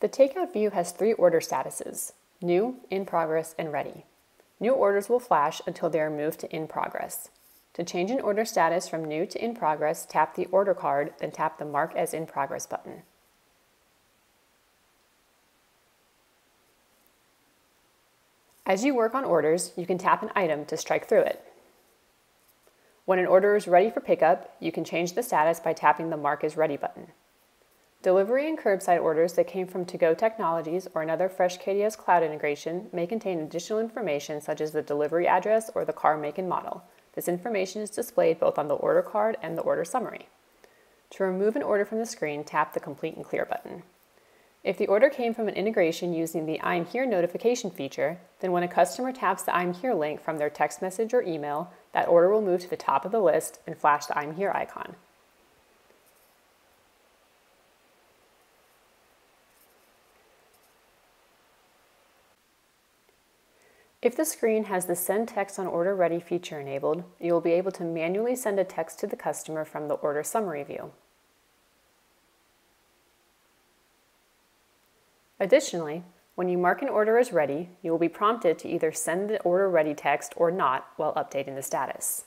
The takeout view has three order statuses, new, in progress, and ready. New orders will flash until they are moved to in progress. To change an order status from new to in progress, tap the order card, then tap the mark as in progress button. As you work on orders, you can tap an item to strike through it. When an order is ready for pickup, you can change the status by tapping the Mark as Ready button. Delivery and curbside orders that came from To-Go Technologies or another Fresh KDS cloud integration may contain additional information such as the delivery address or the car make and model. This information is displayed both on the order card and the order summary. To remove an order from the screen, tap the Complete and Clear button. If the order came from an integration using the I'm Here notification feature, then when a customer taps the I'm Here link from their text message or email, that order will move to the top of the list and flash the I'm Here icon. If the screen has the Send Text on Order Ready feature enabled, you will be able to manually send a text to the customer from the Order Summary view. Additionally, when you mark an order as ready, you will be prompted to either send the order ready text or not while updating the status.